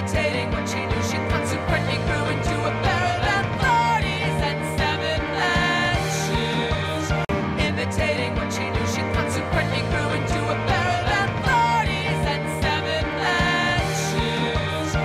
levitating.